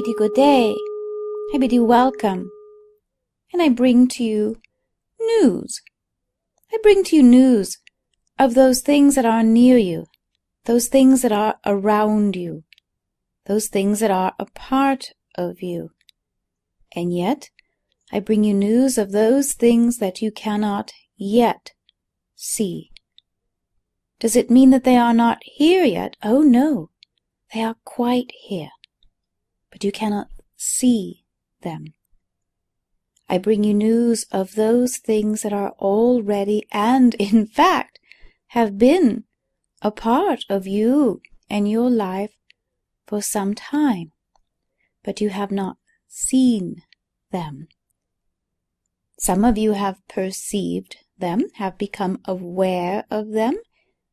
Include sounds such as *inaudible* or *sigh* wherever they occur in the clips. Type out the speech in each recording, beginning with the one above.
bid you good day. I bid you welcome. And I bring to you news. I bring to you news of those things that are near you, those things that are around you, those things that are a part of you. And yet, I bring you news of those things that you cannot yet see. Does it mean that they are not here yet? Oh no, they are quite here, but you cannot see them. I bring you news of those things that are already and *laughs* in fact have been a part of you and your life for some time, but you have not seen them. Some of you have perceived them, have become aware of them,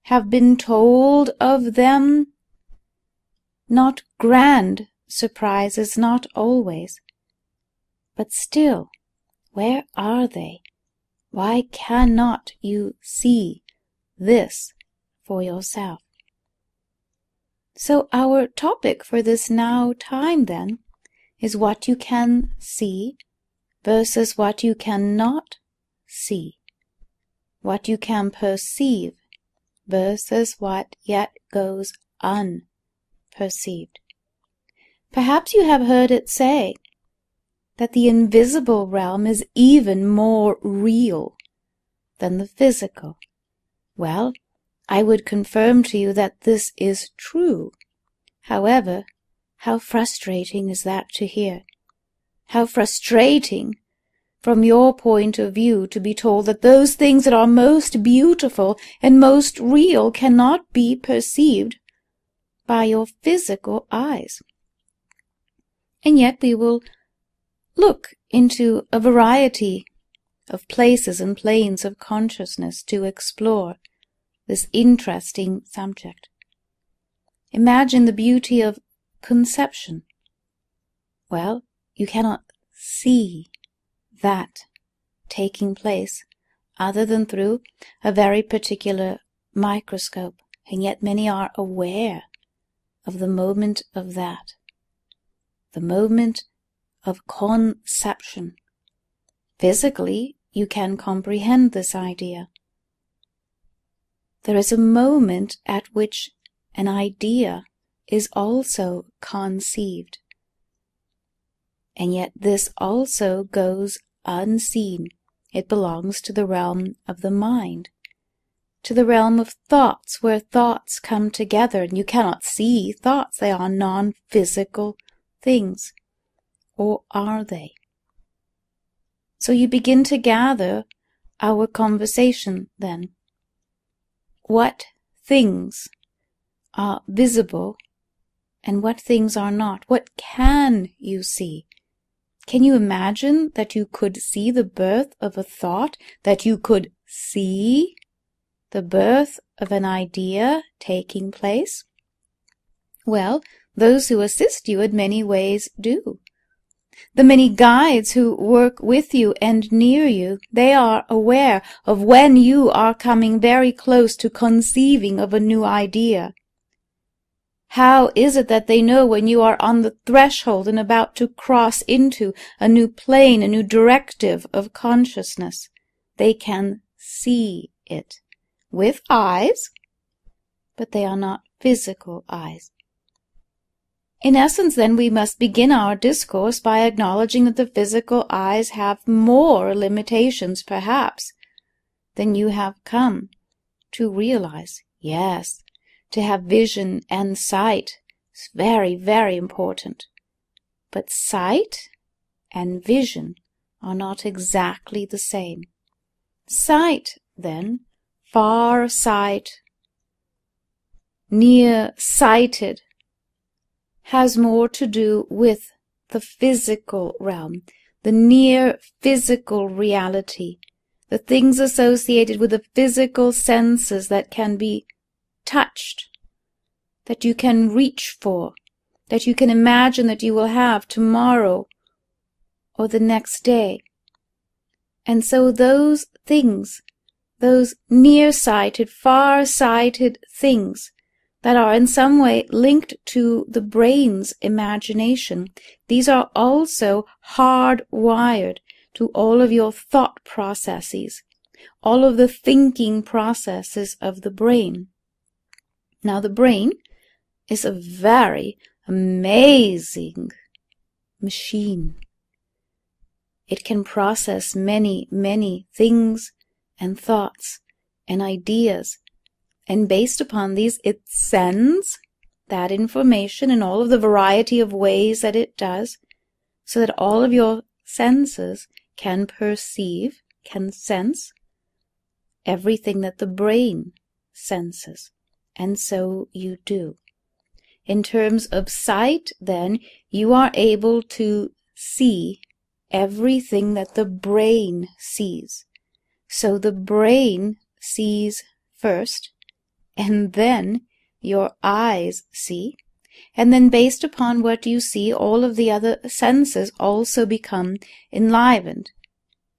have been told of them. Not grand surprises, not always. But still, where are they? Why cannot you see this for yourself? So our topic for this now time then is what you can see versus what you cannot see, what you can perceive versus what yet goes unperceived. Perhaps you have heard it say that the invisible realm is even more real than the physical. Well, I would confirm to you that this is true. However, how frustrating is that to hear? How frustrating from your point of view to be told that those things that are most beautiful and most real cannot be perceived by your physical eyes. And yet we will look into a variety of places and planes of consciousness to explore this interesting subject. Imagine the beauty of conception. Well, you cannot see that taking place other than through a very particular microscope, and yet many are aware of the moment of that, the moment of conception. Physically, you can comprehend this idea. There is a moment at which an idea is also conceived. And yet this also goes unseen. It belongs to the realm of the mind, to the realm of thoughts, where thoughts come together, and you cannot see thoughts. They are non-physical things. Or are they? So you begin to gather our conversation then. What things are visible and what things are not? What can you see? Can you imagine that you could see the birth of a thought, that you could see the birth of an idea taking place? Well, those who assist you in many ways do. The many guides who work with you and near you, they are aware of when you are coming very close to conceiving of a new idea. How is it that they know when you are on the threshold and about to cross into a new plane, a new directive of consciousness? They can see it with eyes, but they are not physical eyes. In essence, then, we must begin our discourse by acknowledging that the physical eyes have more limitations, perhaps, than you have come to realize. Yes, to have vision and sight is very, very important. But sight and vision are not exactly the same. Sight, then, far sight, near sighted, has more to do with the physical realm, the near physical reality, the things associated with the physical senses that can be touched, that you can reach for, that you can imagine that you will have tomorrow or the next day. And so those things, those near-sighted, far-sighted things that are in some way linked to the brain's imagination. These are also hardwired to all of your thought processes, all of the thinking processes of the brain. Now, the brain is a very amazing machine. It can process many, many things and thoughts and ideas. And based upon these, it sends that information in all of the variety of ways that it does so that all of your senses can perceive, can sense everything that the brain senses. And so you do. In terms of sight, then, you are able to see everything that the brain sees. So the brain sees first, and then your eyes see. And then, based upon what you see, all of the other senses also become enlivened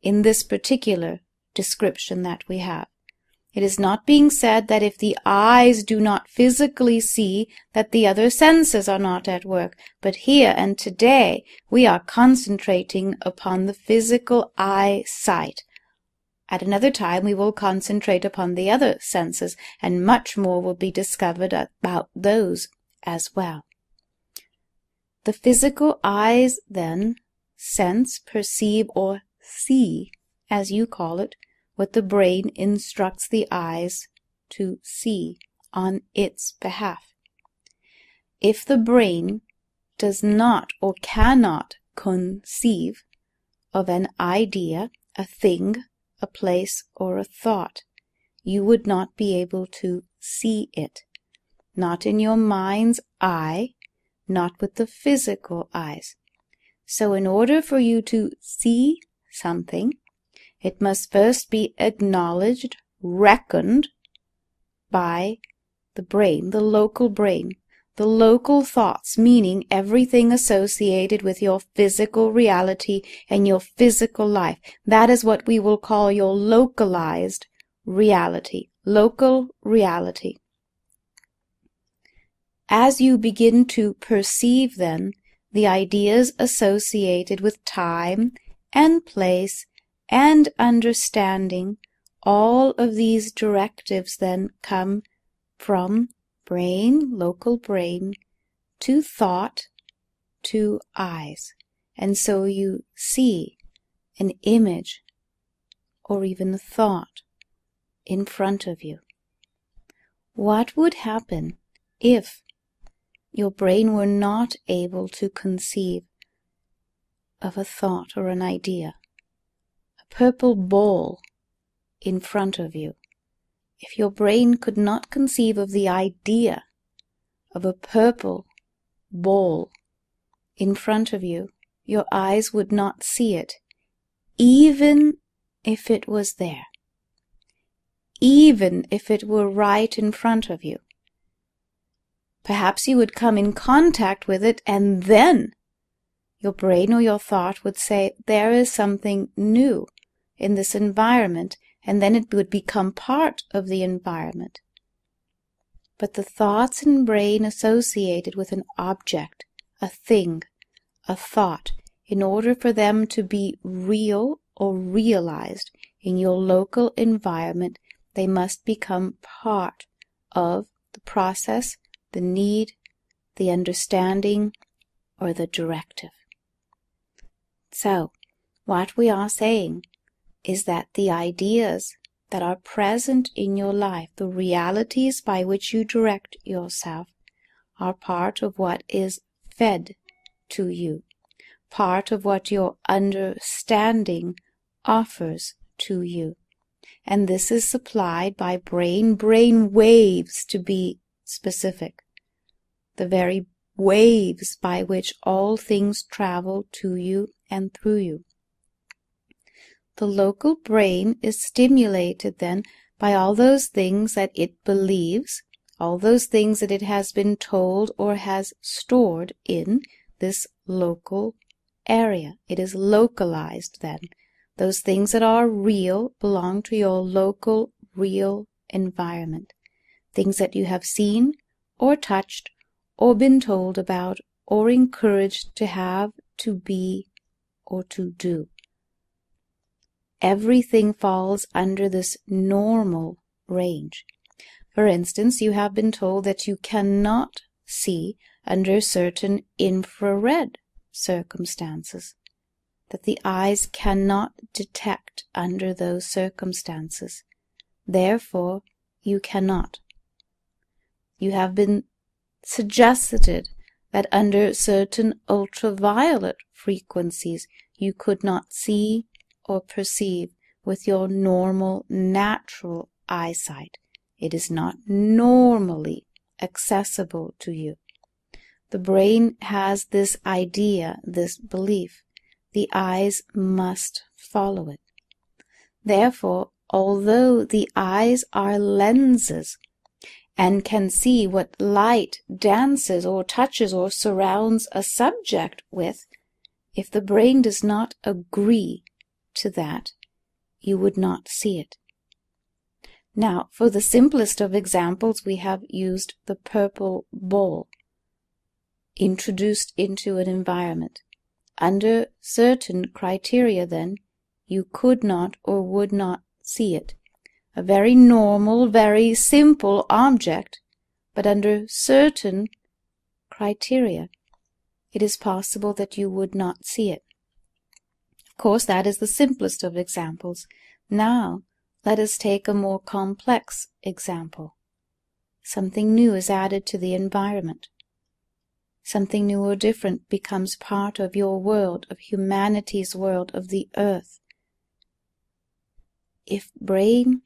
in this particular description that we have. It is not being said that if the eyes do not physically see, that the other senses are not at work, but here and today we are concentrating upon the physical eye sight. At another time we will concentrate upon the other senses, and much more will be discovered about those as well. The physical eyes, then, sense, perceive, or see, as you call it, what the brain instructs the eyes to see on its behalf. If the brain does not or cannot conceive of an idea, a thing, a place, or a thought, you would not be able to see it. Not in your mind's eye, not with the physical eyes. So, in order for you to see something, it must first be acknowledged, reckoned by the brain, the local brain, the local thoughts, meaning everything associated with your physical reality and your physical life. That is what we will call your localized reality, local reality. As you begin to perceive then the ideas associated with time and place and understanding, all of these directives then come from brain, local brain, to thought, to eyes. And so you see an image or even a thought in front of you. What would happen if your brain were not able to conceive of a thought or an idea? A purple ball in front of you. If your brain could not conceive of the idea of a purple ball in front of you, your eyes would not see it, even if it was there, even if it were right in front of you. Perhaps you would come in contact with it and then your brain or your thought would say, There is something new in this environment, and then it would become part of the environment. But the thoughts and brain associated with an object, a thing, a thought, in order for them to be real or realized in your local environment, they must become part of the process, the need, the understanding, or the directive. So, what we are saying is that the ideas that are present in your life, the realities by which you direct yourself, are part of what is fed to you, part of what your understanding offers to you. And this is supplied by brain, brain waves to be specific. The very waves by which all things travel to you and through you. The local brain is stimulated then by all those things that it believes, all those things that it has been told or has stored in this local area. It is localized then. Those things that are real belong to your local, real environment. Things that you have seen or touched, or been told about, or encouraged to have, to be, or to do. Everything falls under this normal range. For instance, you have been told that you cannot see under certain infrared circumstances, that the eyes cannot detect under those circumstances. Therefore, you cannot. You have been suggested that under certain ultraviolet frequencies you could not see or perceive with your normal, natural eyesight. It is not normally accessible to you. The brain has this idea, this belief. The eyes must follow it. Therefore, although the eyes are lenses and can see what light dances or touches or surrounds a subject with, if the brain does not agree to that, you would not see it. Now, for the simplest of examples, we have used the purple ball introduced into an environment. Under certain criteria, then, you could not or would not see it. A very normal, very simple object, but under certain criteria, it is possible that you would not see it. Of course, that is the simplest of examples. Now, let us take a more complex example. Something new is added to the environment. Something new or different becomes part of your world, of humanity's world, of the earth. If brain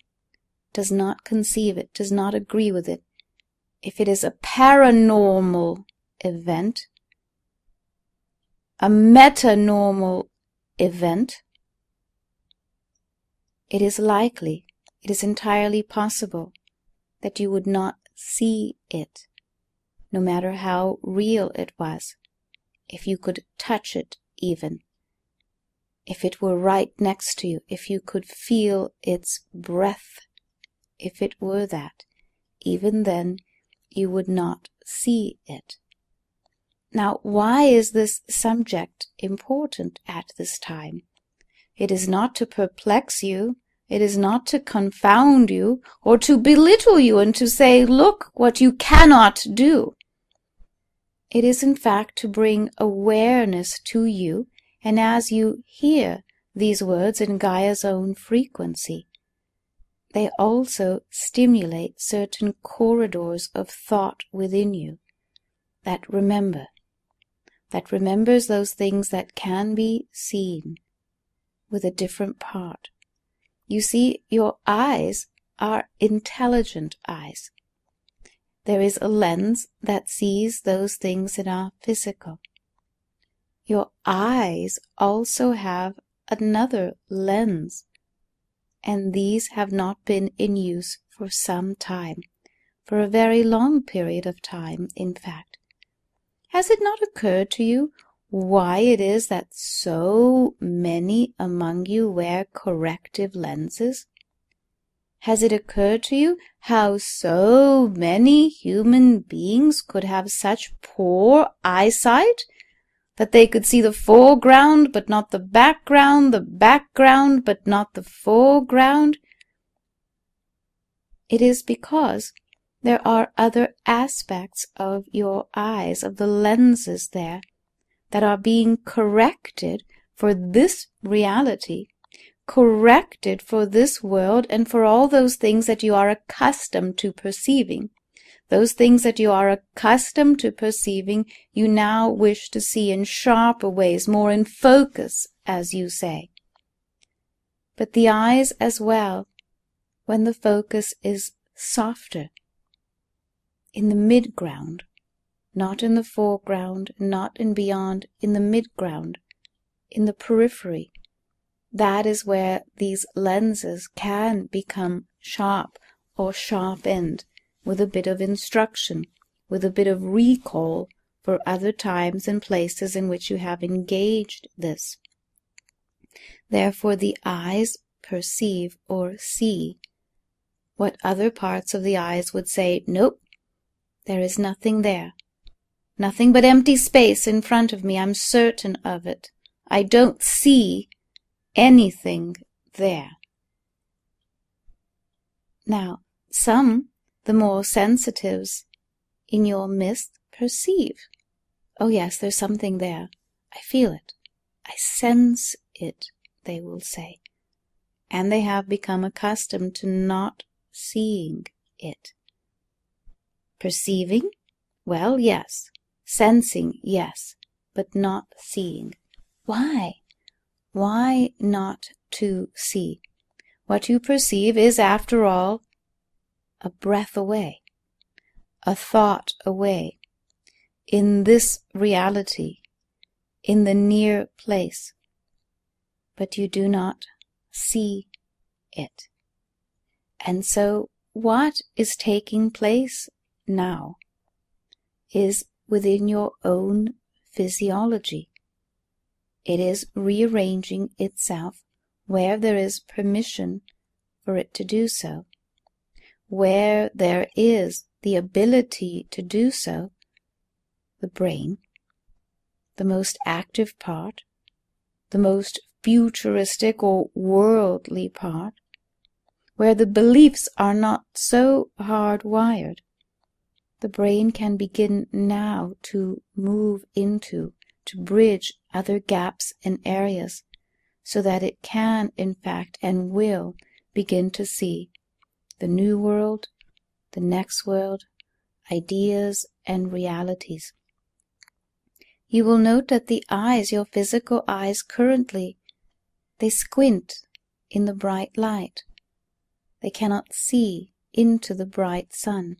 does not conceive it, does not agree with it, if it is a paranormal event, a metanormal event, it is likely, it is entirely possible, that you would not see it, no matter how real it was, if you could touch it even, if it were right next to you, if you could feel its breath, if it were that, even then you would not see it. Now, why is this subject important at this time? It is not to perplex you, it is not to confound you or to belittle you and to say, look what you cannot do. It is in fact to bring awareness to you, and as you hear these words in Gaia's own frequency, they also stimulate certain corridors of thought within you that remember, that remembers those things that can be seen with a different part you see, your eyes are intelligent eyes. There is a lens that sees those things that are physical. Your eyes also have another lens, and these have not been in use for some time, for a very long period of time, in fact. Has it not occurred to you why it is that so many among you wear corrective lenses? Has it occurred to you how so many human beings could have such poor eyesight that they could see the foreground but not the background, the background but not the foreground? It is because there are other aspects of your eyes, of the lenses there, that are being corrected for this reality, corrected for this world and for all those things that you are accustomed to perceiving. Those things that you are accustomed to perceiving, you now wish to see in sharper ways, more in focus, as you say. But the eyes as well, when the focus is softer, in the midground, not in the foreground, not in beyond, in the midground, in the periphery. That is where these lenses can become sharp or sharpened with a bit of instruction, with a bit of recall for other times and places in which you have engaged this. Therefore, the eyes perceive or see what other parts of the eyes would say, nope, There is nothing there. Nothing but empty space in front of me. I'm certain of it. I don't see anything there. Now, some, the more sensitives in your midst, perceive. Oh, yes, there's something there. I feel it. I sense it, they will say. And they have become accustomed to not seeing it. Perceiving? Well, yes. Sensing, yes. But not seeing. Why? Why not to see? What you perceive is, after all, a breath away, a thought away, in this reality, in the near place, but you do not see it. And so, what is taking place now is within your own physiology. It is rearranging itself where there is permission for it to do so. Where there is the ability to do so, the brain, the most active part, the most futuristic or worldly part, where the beliefs are not so hardwired, the brain can begin now to move into, to bridge other gaps and areas, so that it can, in fact, and will begin to see the new world, the next world, ideas and realities. You will note that the eyes, your physical eyes currently, they squint in the bright light. They cannot see into the bright sun.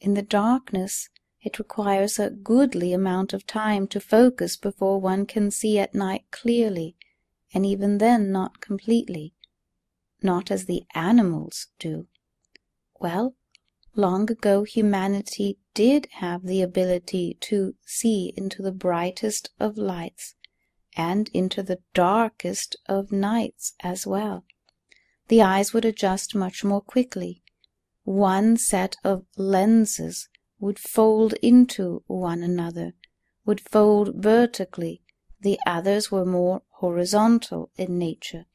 In the darkness, it requires a goodly amount of time to focus before one can see at night clearly, and even then not completely, not as the animals do. Well, long ago humanity did have the ability to see into the brightest of lights and into the darkest of nights as well. The eyes would adjust much more quickly. One set of lenses would fold into one another, would fold vertically. The others were more horizontal in nature.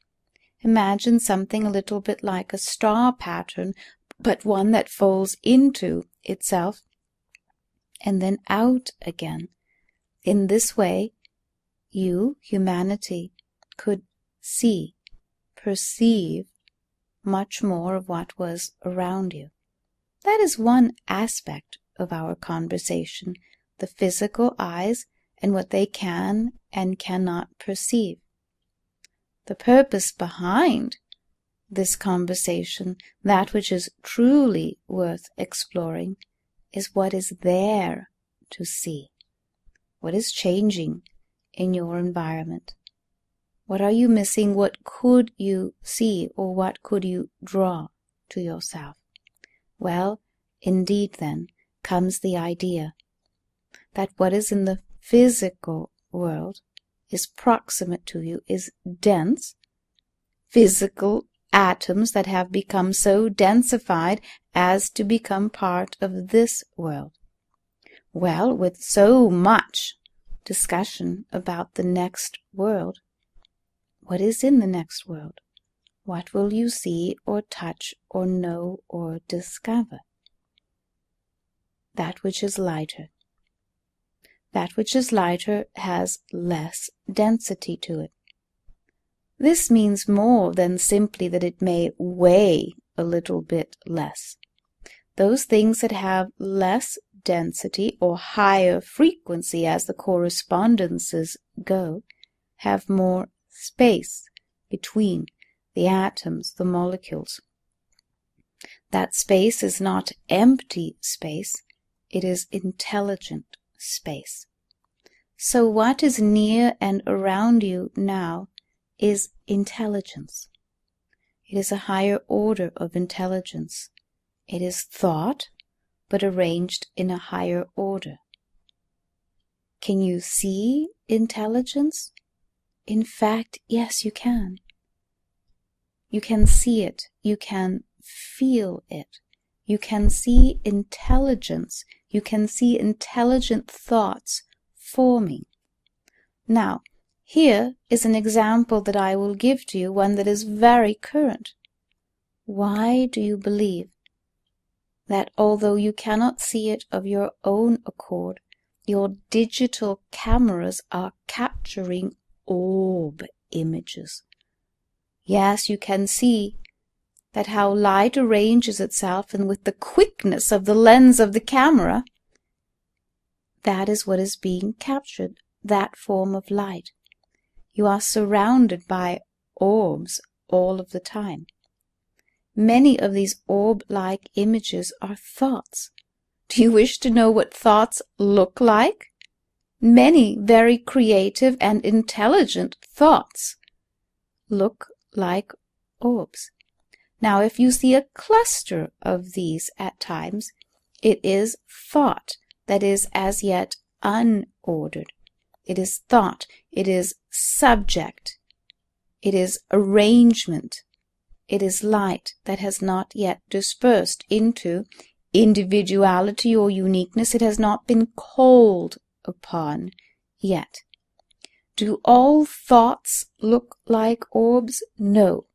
Imagine something a little bit like a star pattern, but one that folds into itself and then out again. In this way, you, humanity, could see, perceive much more of what was around you. That is one aspect of our conversation the physical eyes and what they can and cannot perceive. The purpose behind this conversation, that which is truly worth exploring, is what is there to see. What is changing in your environment? What are you missing? What could you see or what could you draw to yourself? Well, indeed, then, comes the idea that what is in the physical world is proximate to you, is dense, physical atoms that have become so densified as to become part of this world. Well, with so much discussion about the next world, what is in the next world? What will you see or touch or know or discover? that which is lighter. That which is lighter has less density to it. This means more than simply that it may weigh a little bit less. Those things that have less density or higher frequency as the correspondences go have more space between the atoms, the molecules. That space is not empty space, it is intelligent space. So what is near and around you now is intelligence. It is a higher order of intelligence. It is thought, but arranged in a higher order. Can you see intelligence? In fact, yes, you can. You can see it. You can feel it. You can see intelligence. You can see intelligent thoughts forming. Now, here is an example that I will give to you, one that is very current. Why do you believe that although you cannot see it of your own accord, your digital cameras are capturing orb images? Yes, you can see that how light arranges itself and with the quickness of the lens of the camera, that is what is being captured, that form of light. You are surrounded by orbs all of the time. Many of these orb-like images are thoughts. Do you wish to know what thoughts look like? Many very creative and intelligent thoughts look like orbs. Now, if you see a cluster of these at times, it is thought that is as yet unordered. It is thought. It is subject. It is arrangement. It is light that has not yet dispersed into individuality or uniqueness. It has not been called upon yet. Do all thoughts look like orbs? No,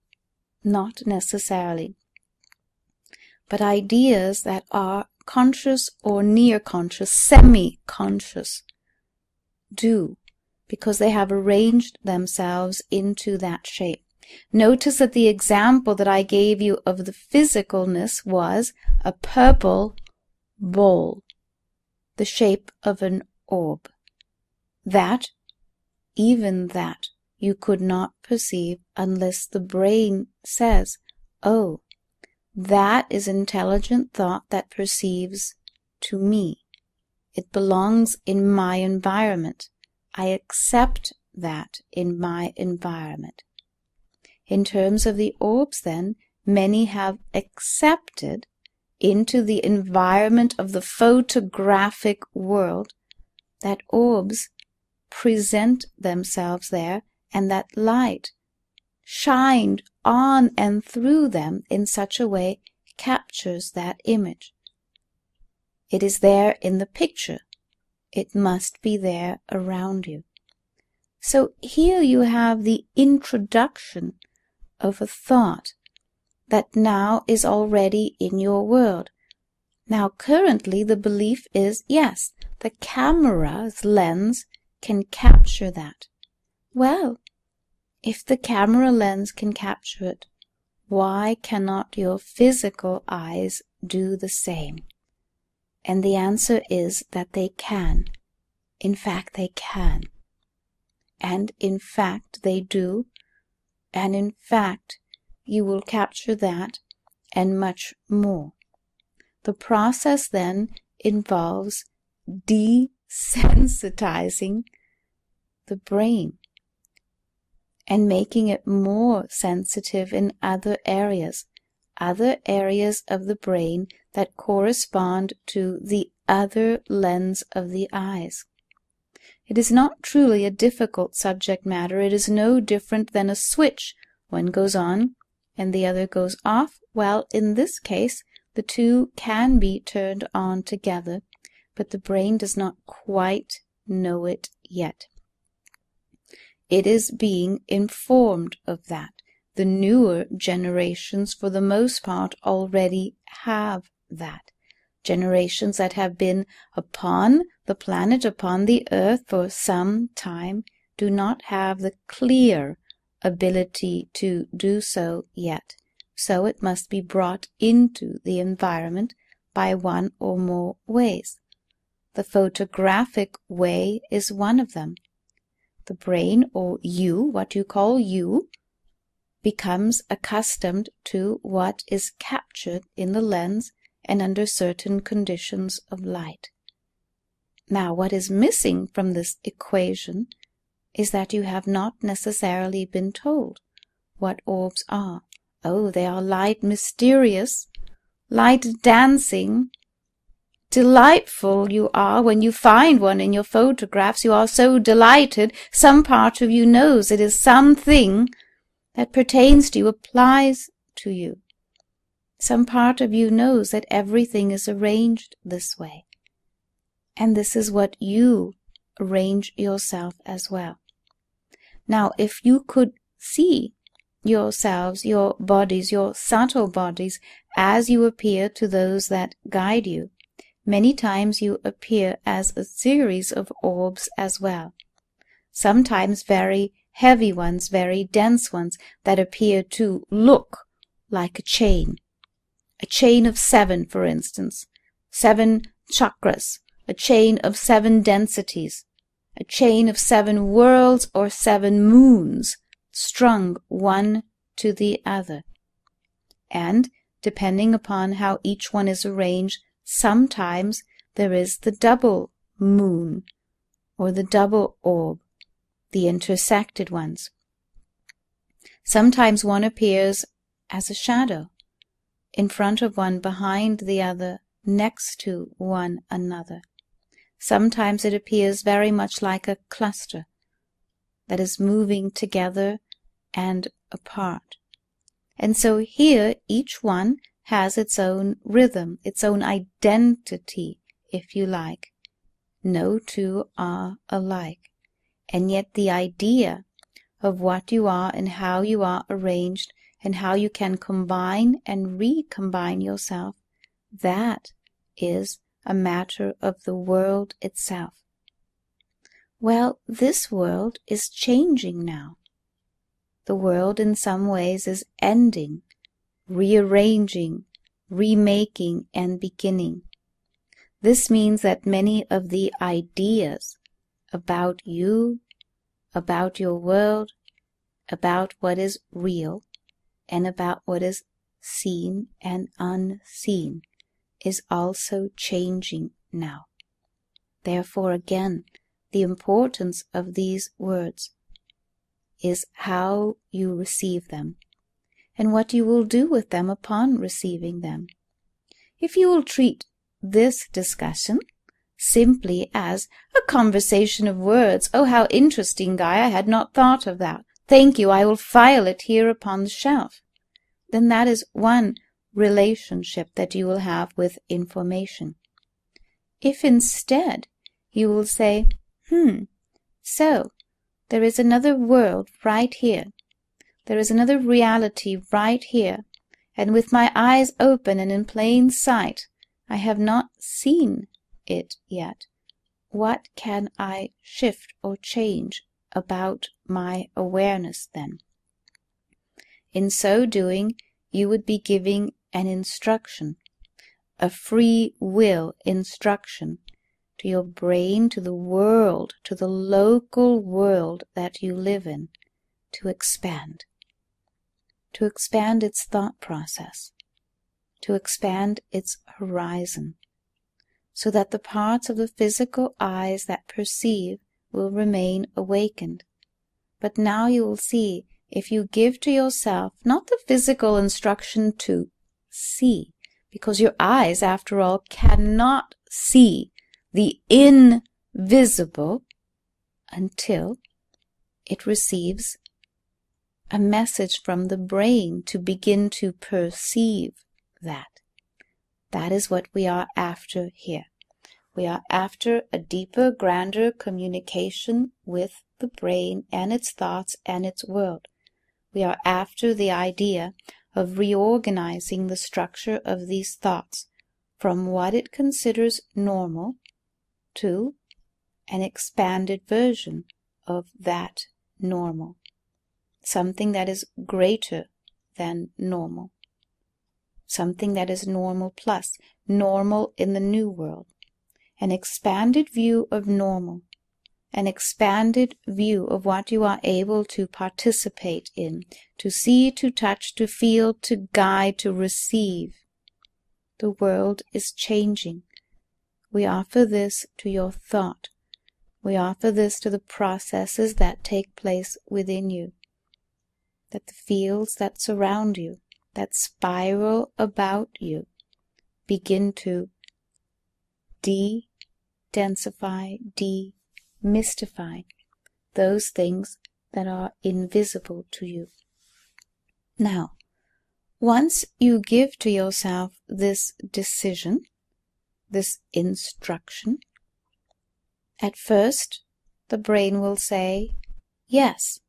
not necessarily. But ideas that are conscious or near conscious, semi conscious, do, because they have arranged themselves into that shape. Notice that the example that I gave you of the physicalness was a purple ball, the shape of an orb. That even that you could not perceive unless the brain says, Oh, that is intelligent thought that perceives to me. It belongs in my environment. I accept that in my environment. In terms of the orbs, then, many have accepted into the environment of the photographic world that orbs present themselves there and that light shined on and through them in such a way captures that image. It is there in the picture. It must be there around you. So here you have the introduction of a thought that now is already in your world. Now currently the belief is, yes, the camera's lens can capture that. Well, if the camera lens can capture it, why cannot your physical eyes do the same? And the answer is that they can. In fact, they can. And in fact, they do. And in fact, you will capture that and much more. The process then involves desensitizing the brain and making it more sensitive in other areas, other areas of the brain that correspond to the other lens of the eyes. It is not truly a difficult subject matter. It is no different than a switch. One goes on and the other goes off. Well, in this case, the two can be turned on together, but the brain does not quite know it yet. It is being informed of that. The newer generations, for the most part, already have that. Generations that have been upon the planet, upon the earth for some time, do not have the clear ability to do so yet. So it must be brought into the environment by one or more ways. The photographic way is one of them the brain or you, what you call you, becomes accustomed to what is captured in the lens and under certain conditions of light. Now, what is missing from this equation is that you have not necessarily been told what orbs are. Oh, they are light mysterious, light dancing, delightful you are when you find one in your photographs. You are so delighted. Some part of you knows it is something that pertains to you, applies to you. Some part of you knows that everything is arranged this way. And this is what you arrange yourself as well. Now, if you could see yourselves, your bodies, your subtle bodies, as you appear to those that guide you, many times you appear as a series of orbs as well. Sometimes very heavy ones, very dense ones, that appear to look like a chain. A chain of seven, for instance, seven chakras, a chain of seven densities, a chain of seven worlds or seven moons strung one to the other. And, depending upon how each one is arranged, sometimes there is the double moon or the double orb, the intersected ones. Sometimes one appears as a shadow, in front of one, behind the other, next to one another. Sometimes it appears very much like a cluster that is moving together and apart. And so here each one has its own rhythm, its own identity, if you like. No two are alike. And yet the idea of what you are and how you are arranged and how you can combine and recombine yourself, that is a matter of the world itself. Well, this world is changing now. The world in some ways is ending, rearranging, remaking, and beginning. This means that many of the ideas about you, about your world, about what is real, and about what is seen and unseen is also changing now. Therefore, again, the importance of these words is how you receive them and what you will do with them upon receiving them. If you will treat this discussion simply as a conversation of words, oh, how interesting, Gaia, I had not thought of that. Thank you, I will file it here upon the shelf. Then that is one relationship that you will have with information. If instead you will say, hmm, so there is another world right here. There is another reality right here. And with my eyes open and in plain sight, I have not seen it yet. What can I shift or change about my awareness then? In so doing, you would be giving an instruction, a free will instruction to your brain, to the world, to the local world that you live in, to expand. To expand its thought process, to expand its horizon, so that the parts of the physical eyes that perceive will remain awakened. But now you will see if you give to yourself not the physical instruction to see, because your eyes, after all, cannot see the invisible until it receives a message from the brain to begin to perceive that. That is what we are after here. We are after a deeper, grander communication with the brain and its thoughts and its world. We are after the idea of reorganizing the structure of these thoughts from what it considers normal to an expanded version of that normal, something that is greater than normal, something that is normal plus, normal in the new world, an expanded view of normal, an expanded view of what you are able to participate in, to see, to touch, to feel, to guide, to receive. The world is changing. We offer this to your thought. We offer this to the processes that take place within you, that the fields that surround you, that spiral about you, begin to de-densify, de-mystify those things that are invisible to you. Now, Once you give to yourself this decision, this instruction, at first the brain will say, Yes.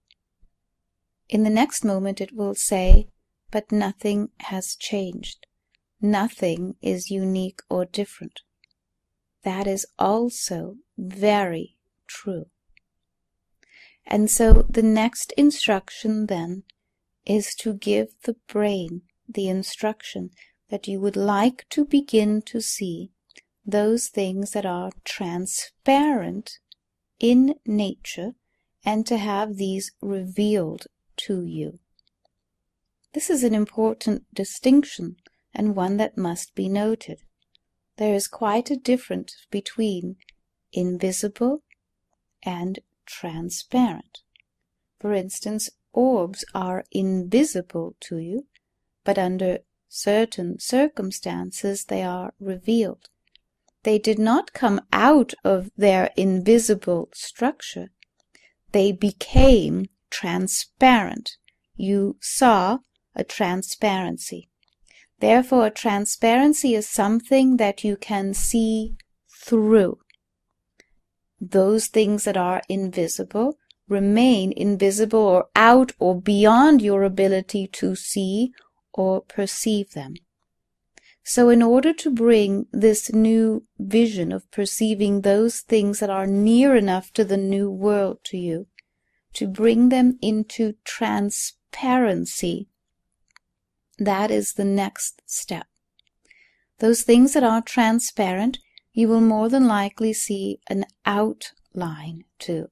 In the next moment it will say, But nothing has changed. Nothing is unique or different. That is also very true. And so the next instruction then is to give the brain the instruction that you would like to begin to see those things that are transparent in nature and to have these revealed to you. This is an important distinction and one that must be noted. There is quite a difference between invisible and transparent. For instance, orbs are invisible to you, but under certain circumstances they are revealed. They did not come out of their invisible structure. They became transparent. You saw a transparency. Therefore, a transparency is something that you can see through. Those things that are invisible remain invisible or out or beyond your ability to see or perceive them. So, in order to bring this new vision of perceiving those things that are near enough to the new world to you, to bring them into transparency, that is the next step. Those things that are transparent, you will more than likely see an outline to.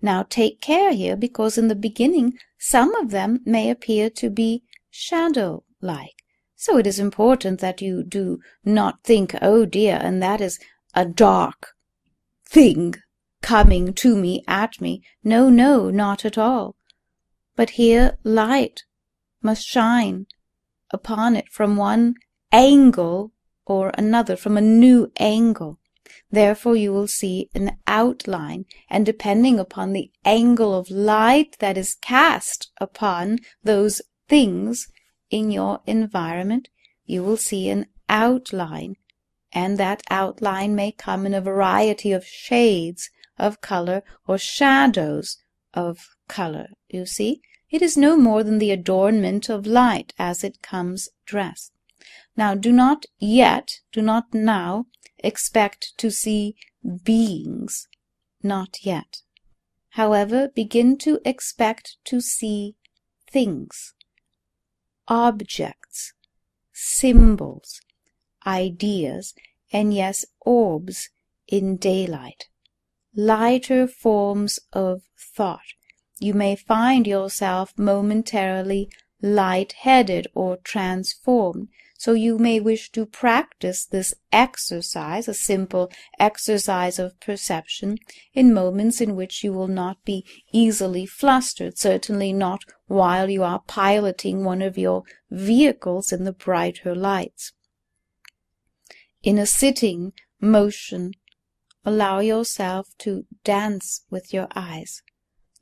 Now take care here because in the beginning some of them may appear to be shadow like. So it is important that you do not think, oh dear, and that is a dark thing coming to me, at me. No, no, not at all. But here light must shine upon it from one angle or another, from a new angle. Therefore, you will see an outline, and depending upon the angle of light that is cast upon those things in your environment, you will see an outline, and that outline may come in a variety of shades of color or shadows of color. You see? It is no more than the adornment of light as it comes dressed. Now, do not yet, do not now, expect to see beings. Not yet. However, begin to expect to see things, objects, symbols, ideas, and yes, orbs in daylight. Lighter forms of thought you may find yourself momentarily light-headed or transformed. So you may wish to practice this exercise, a simple exercise of perception, in moments in which you will not be easily flustered, certainly not while you are piloting one of your vehicles in the brighter lights. In a sitting motion, allow yourself to dance with your eyes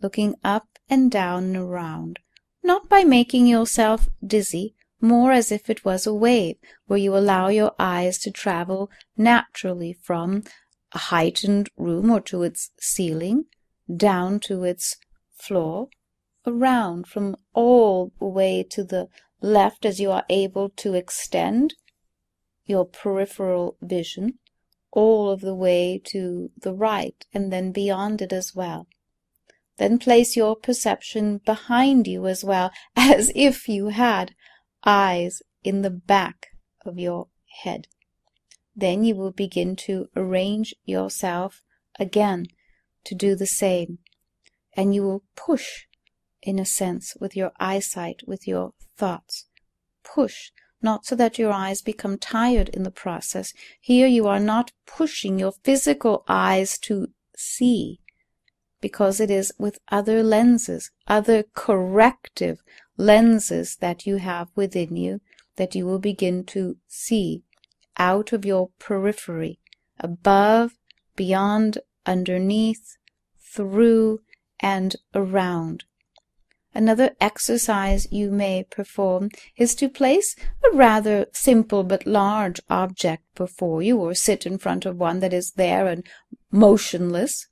looking up and down and around, not by making yourself dizzy, more as if it was a wave, where you allow your eyes to travel naturally from a heightened room or to its ceiling, down to its floor, around from all the way to the left as you are able to extend your peripheral vision, all of the way to the right, and then beyond it as well. Then place your perception behind you as well, *laughs* as if you had eyes in the back of your head. Then you will begin to arrange yourself again to do the same. And you will push, in a sense, with your eyesight, with your thoughts. Push, not so that your eyes become tired in the process. Here you are not pushing your physical eyes to see, because it is with other lenses, other corrective lenses that you have within you, that you will begin to see out of your periphery, above, beyond, underneath, through, and around. Another exercise you may perform is to place a rather simple but large object before you, or sit in front of one that is there and motionless,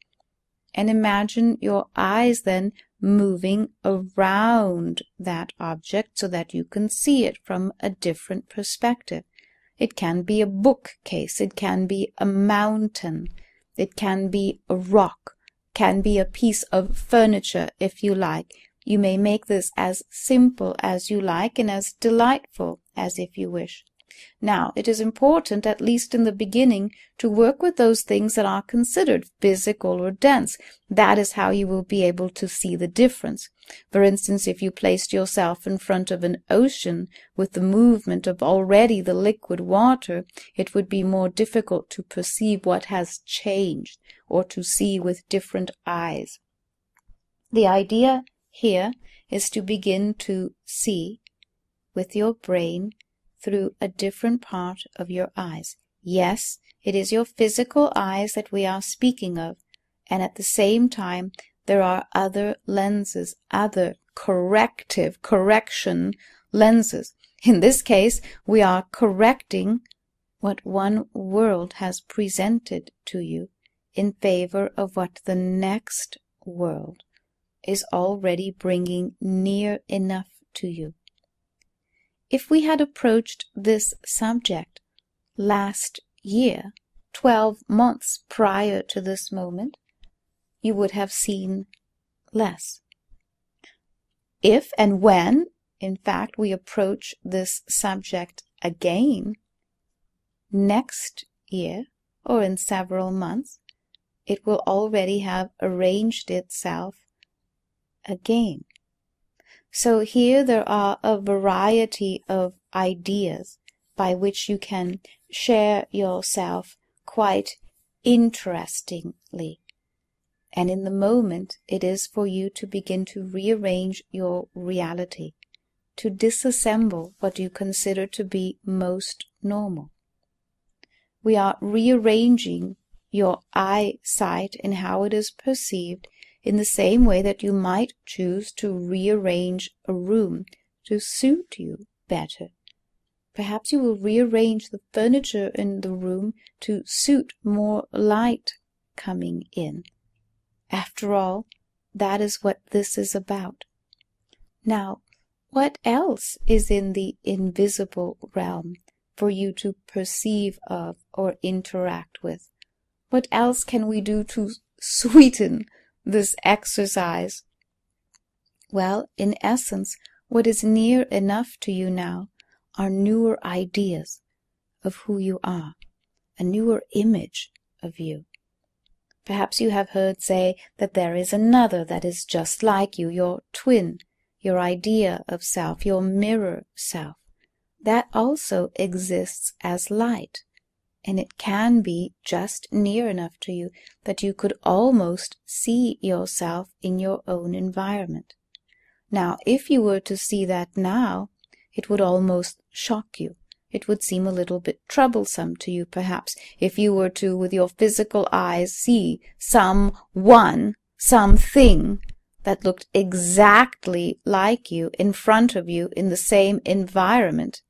and imagine your eyes then moving around that object so that you can see it from a different perspective. It can be a bookcase, it can be a mountain, it can be a rock, can be a piece of furniture if you like. You may make this as simple as you like and as delightful as if you wish. Now, it is important, at least in the beginning, to work with those things that are considered physical or dense. That is how you will be able to see the difference. For instance, if you placed yourself in front of an ocean with the movement of already the liquid water, it would be more difficult to perceive what has changed or to see with different eyes. The idea here is to begin to see with your brain through a different part of your eyes. Yes, it is your physical eyes that we are speaking of, and at the same time there are other lenses, other corrective, correction lenses. In this case, we are correcting what one world has presented to you in favor of what the next world is already bringing near enough to you. If we had approached this subject last year, twelve months prior to this moment, you would have seen less. If and when, in fact, we approach this subject again next year or in several months, it will already have arranged itself again. So here there are a variety of ideas by which you can share yourself quite interestingly. And in the moment, it is for you to begin to rearrange your reality, to disassemble what you consider to be most normal. We are rearranging your eyesight and how it is perceived in the same way that you might choose to rearrange a room to suit you better. Perhaps you will rearrange the furniture in the room to suit more light coming in. After all, that is what this is about. Now, what else is in the invisible realm for you to perceive of or interact with? What else can we do to *laughs* sweeten this exercise? Well, in essence, what is near enough to you now are newer ideas of who you are, a newer image of you. Perhaps you have heard say that there is another that is just like you, your twin, your idea of self, your mirror self. That also exists as light and it can be just near enough to you that you could almost see yourself in your own environment. Now, if you were to see that now, it would almost shock you. It would seem a little bit troublesome to you, perhaps, if you were to, with your physical eyes, see some one, something that looked exactly like you in front of you in the same environment.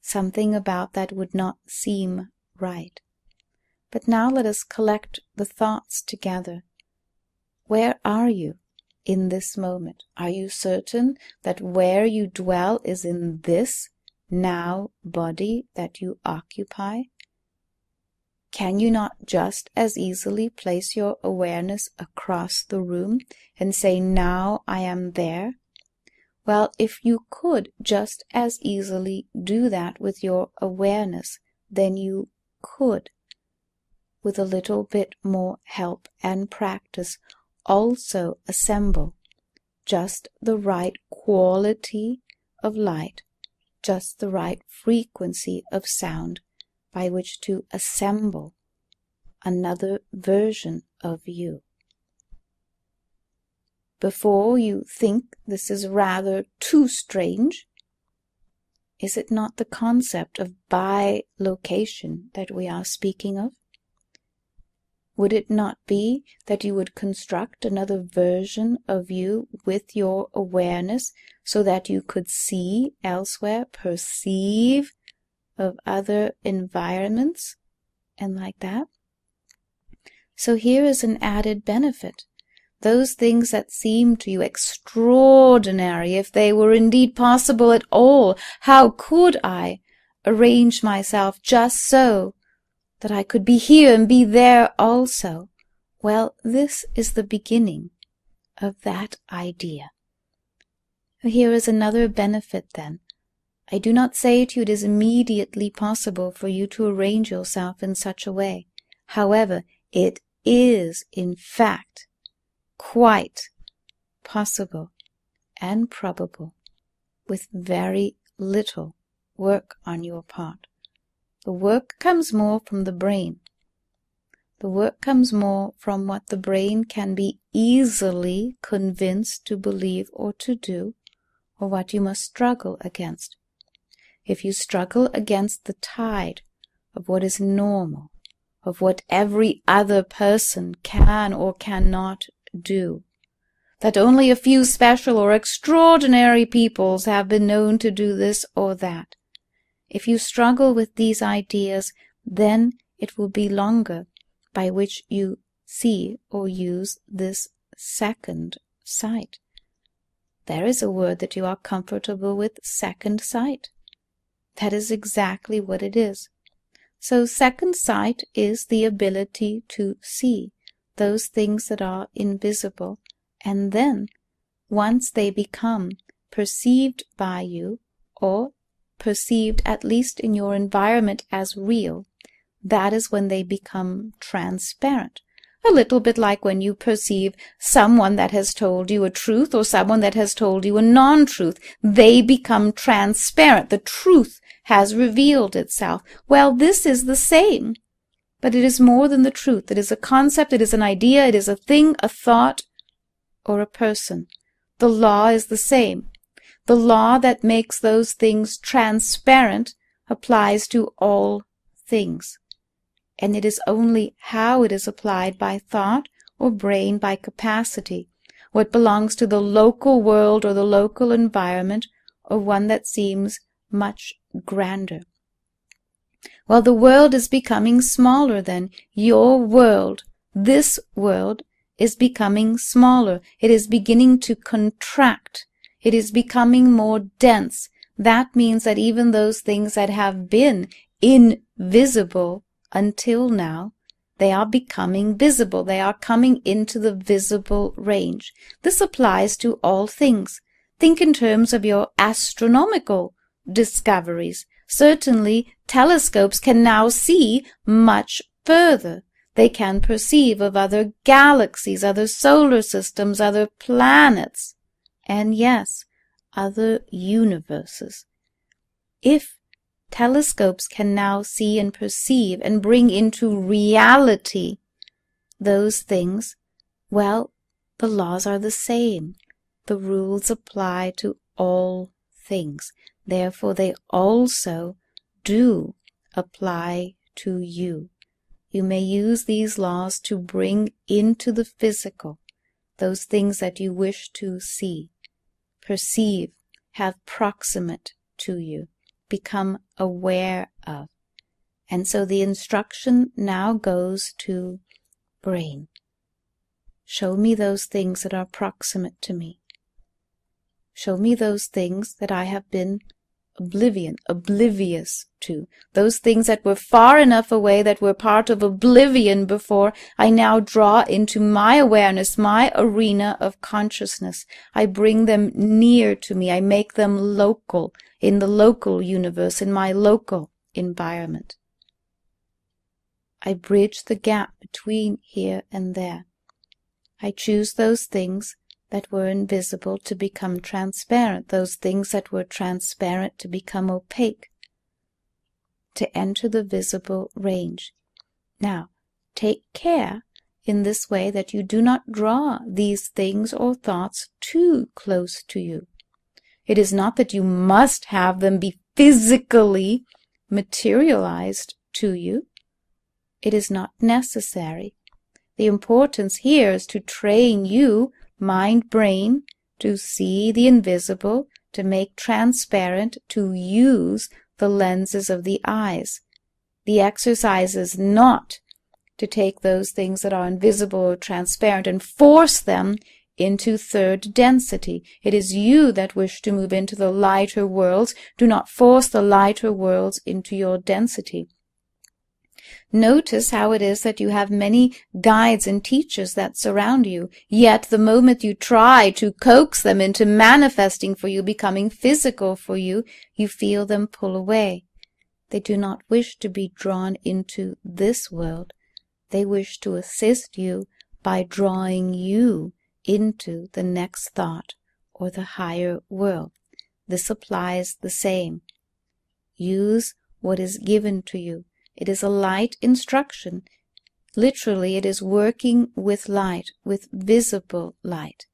Something about that would not seem right. But now let us collect the thoughts together. Where are you in this moment? Are you certain that where you dwell is in this now body that you occupy? Can you not just as easily place your awareness across the room and say, Now I am there? Well, if you could just as easily do that with your awareness, then you could, with a little bit more help and practice, also assemble just the right quality of light, just the right frequency of sound by which to assemble another version of you. Before you think this is rather too strange, is it not the concept of bilocation that we are speaking of? Would it not be that you would construct another version of you with your awareness so that you could see elsewhere, perceive of other environments, and like that? So here is an added benefit. Those things that seem to you extraordinary, if they were indeed possible at all, how could I arrange myself just so that I could be here and be there also. Well, this is the beginning of that idea. Here is another benefit then. I do not say to you it is immediately possible for you to arrange yourself in such a way. However, it is, in fact, quite possible and probable with very little work on your part. The work comes more from the brain. The work comes more from what the brain can be easily convinced to believe or to do, or what you must struggle against. If you struggle against the tide of what is normal, of what every other person can or cannot do, that only a few special or extraordinary peoples have been known to do this or that, if you struggle with these ideas, then it will be longer by which you see or use this second sight. There is a word that you are comfortable with, second sight. That is exactly what it is. So, second sight is the ability to see those things that are invisible, and then, once they become perceived by you, or perceived, at least in your environment, as real, that is when they become transparent. A little bit like when you perceive someone that has told you a truth or someone that has told you a non-truth. They become transparent. The truth has revealed itself. Well, this is the same. But it is more than the truth. It is a concept, it is an idea, it is a thing, a thought, or a person. The law is the same. The law that makes those things transparent applies to all things. And it is only how it is applied by thought or brain by capacity, what belongs to the local world or the local environment, or one that seems much grander. Well, the world is becoming smaller then. Your world, this world, is becoming smaller. It is beginning to contract. It is becoming more dense. That means that even those things that have been invisible until now, they are becoming visible. They are coming into the visible range. This applies to all things. Think in terms of your astronomical discoveries. Certainly, telescopes can now see much further. They can perceive of other galaxies, other solar systems, other planets and yes, other universes. If telescopes can now see and perceive and bring into reality those things, well, the laws are the same. The rules apply to all things. Therefore, they also do apply to you. You may use these laws to bring into the physical those things that you wish to see perceive, have proximate to you, become aware of. And so the instruction now goes to brain. Show me those things that are proximate to me. Show me those things that I have been oblivion, oblivious to. Those things that were far enough away, that were part of oblivion before, I now draw into my awareness, my arena of consciousness. I bring them near to me. I make them local, in the local universe, in my local environment. I bridge the gap between here and there. I choose those things that were invisible to become transparent, those things that were transparent to become opaque, to enter the visible range. Now, take care in this way that you do not draw these things or thoughts too close to you. It is not that you must have them be physically materialized to you. It is not necessary. The importance here is to train you, mind brain, to see the invisible, to make transparent, to use the lenses of the eyes. The exercise is not to take those things that are invisible or transparent and force them into third density. It is you that wish to move into the lighter worlds. Do not force the lighter worlds into your density. Notice how it is that you have many guides and teachers that surround you, yet the moment you try to coax them into manifesting for you, becoming physical for you, you feel them pull away. They do not wish to be drawn into this world. They wish to assist you by drawing you into the next thought or the higher world. This applies the same. Use what is given to you. It is a light instruction. Literally, it is working with light, with visible light.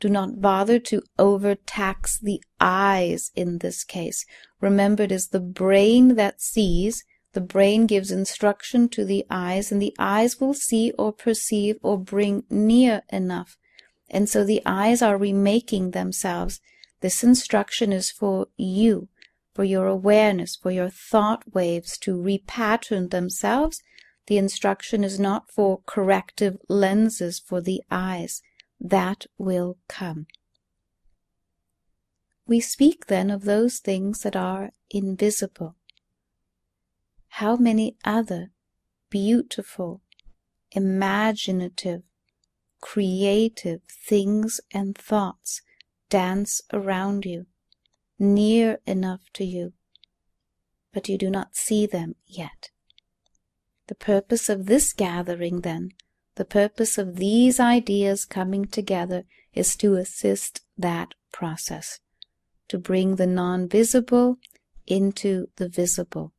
Do not bother to overtax the eyes in this case. Remember, it is the brain that sees. The brain gives instruction to the eyes, and the eyes will see or perceive or bring near enough and so the eyes are remaking themselves. This instruction is for you, for your awareness, for your thought waves to repattern themselves. The instruction is not for corrective lenses for the eyes. That will come. We speak then of those things that are invisible. How many other beautiful, imaginative, creative things and thoughts dance around you, near enough to you, but you do not see them yet. The purpose of this gathering, then, the purpose of these ideas coming together is to assist that process, to bring the non visible into the visible,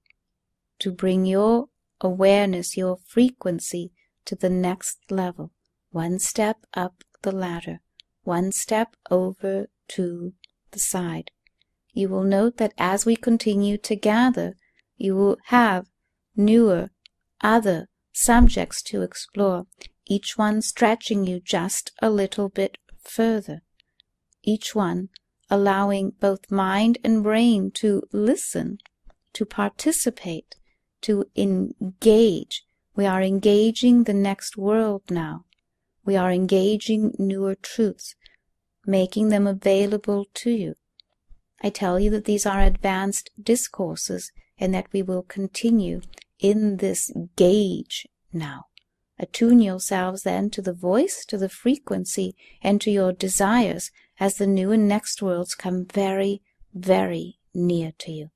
to bring your awareness, your frequency to the next level one step up the ladder, one step over to the side. You will note that as we continue to gather, you will have newer, other subjects to explore, each one stretching you just a little bit further. Each one allowing both mind and brain to listen, to participate, to engage. We are engaging the next world now we are engaging newer truths, making them available to you. I tell you that these are advanced discourses and that we will continue in this gauge now. Attune yourselves then to the voice, to the frequency, and to your desires as the new and next worlds come very, very near to you.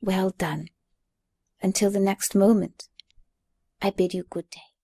Well done. Until the next moment, I bid you good day.